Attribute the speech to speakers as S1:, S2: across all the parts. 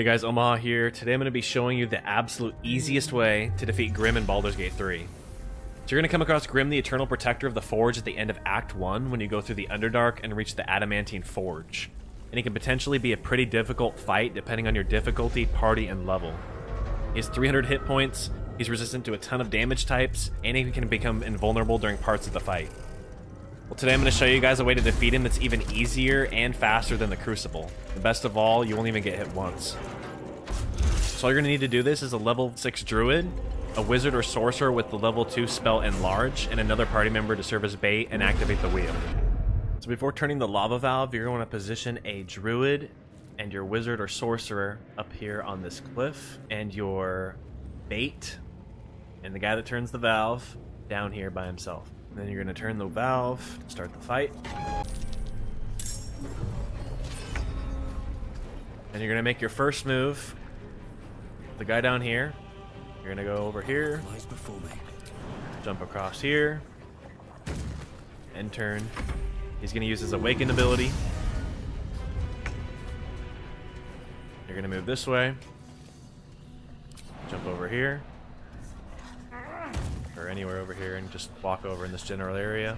S1: Hey guys, Omaha here. Today I'm going to be showing you the absolute easiest way to defeat Grym in Baldur's Gate 3. So you're going to come across Grym the Eternal Protector of the Forge at the end of Act 1 when you go through the Underdark and reach the Adamantine Forge. And he can potentially be a pretty difficult fight depending on your difficulty, party, and level. He has 300 hit points, he's resistant to a ton of damage types, and he can become invulnerable during parts of the fight. Well, today I'm going to show you guys a way to defeat him that's even easier and faster than the Crucible. The best of all, you won't even get hit once. So all you're going to need to do this is a level 6 Druid, a Wizard or Sorcerer with the level 2 spell Enlarge, and another party member to serve as bait and activate the wheel. So before turning the Lava Valve, you're going to to position a Druid and your Wizard or Sorcerer up here on this cliff, and your bait and the guy that turns the valve down here by himself. Then you're going to turn the valve, start the fight. And you're going to make your first move. The guy down here. You're going to go over here. Jump across here. And turn. He's going to use his Awakened ability. You're going to move this way. Jump over here or anywhere over here and just walk over in this general area.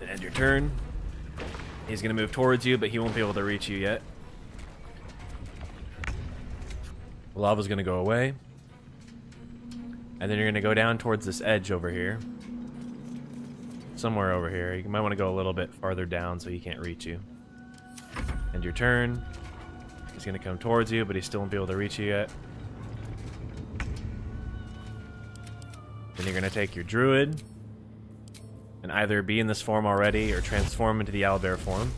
S1: And end your turn. He's going to move towards you, but he won't be able to reach you yet. Lava's going to go away. And then you're going to go down towards this edge over here. Somewhere over here. You might want to go a little bit farther down so he can't reach you. End your turn. He's going to come towards you, but he still won't be able to reach you yet. Then you're going to take your druid and either be in this form already or transform into the owlbear form.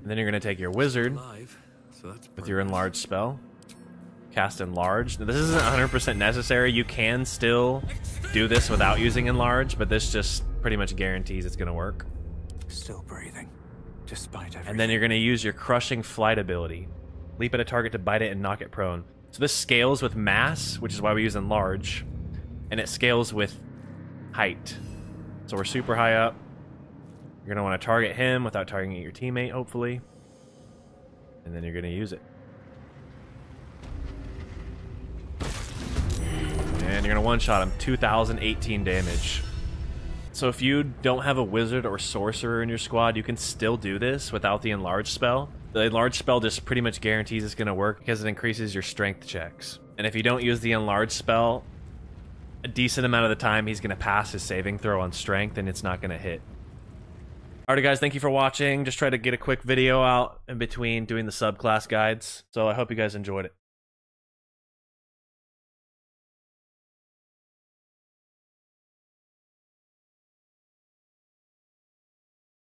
S1: And then you're going to take your wizard with your enlarged spell. Cast enlarge. Now, this isn't 100% necessary. You can still do this without using enlarge, but this just pretty much guarantees it's going to work.
S2: Still breathing, despite everything.
S1: And then you're going to use your crushing flight ability. Leap at a target to bite it and knock it prone. So this scales with mass, which is why we use enlarge, and it scales with height. So we're super high up. You're going to want to target him without targeting your teammate, hopefully. And then you're going to use it. And you're going to one-shot him. 2,018 damage. So if you don't have a wizard or sorcerer in your squad, you can still do this without the enlarge spell. The enlarge spell just pretty much guarantees it's going to work because it increases your strength checks. And if you don't use the enlarge spell, a decent amount of the time he's going to pass his saving throw on strength and it's not going to hit. Alright guys, thank you for watching. Just try to get a quick video out in between doing the subclass guides. So I hope you guys enjoyed it.